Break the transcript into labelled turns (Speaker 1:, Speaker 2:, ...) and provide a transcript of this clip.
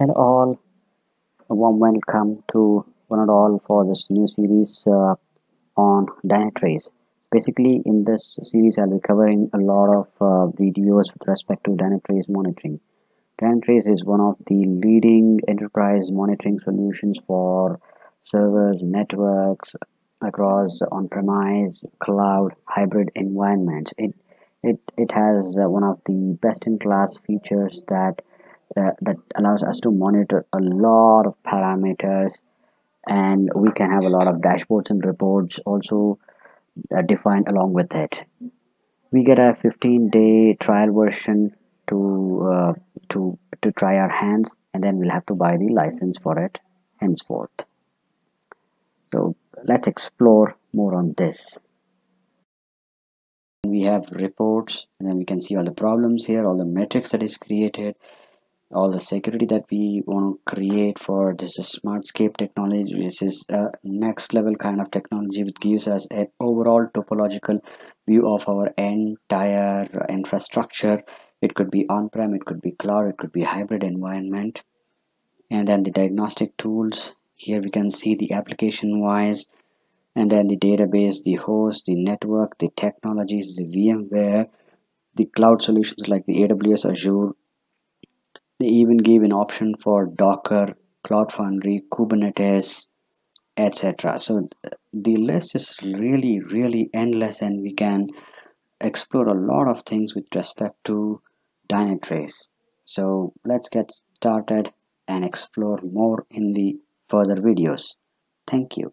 Speaker 1: Hello all, a warm welcome to one and all for this new series uh, on Dynatrace. Basically, in this series, I'll be covering a lot of uh, videos with respect to Dynatrace monitoring. Dynatrace is one of the leading enterprise monitoring solutions for servers, networks across on-premise, cloud, hybrid environments. It it it has uh, one of the best-in-class features that uh, that allows us to monitor a lot of parameters and we can have a lot of dashboards and reports also uh, defined along with it. We get a 15 day trial version to uh, to to try our hands and then we'll have to buy the license for it henceforth. So let's explore more on this. We have reports and then we can see all the problems here all the metrics that is created all the security that we want to create for this smartscape technology which is a next level kind of technology which gives us an overall topological view of our entire infrastructure. It could be on-prem it could be cloud it could be hybrid environment. And then the diagnostic tools here we can see the application wise and then the database the host the network the technologies the vmware the cloud solutions like the aws azure they even give an option for Docker, Cloud Foundry, Kubernetes, etc. So the list is really, really endless, and we can explore a lot of things with respect to Dynatrace. So let's get started and explore more in the further videos. Thank you.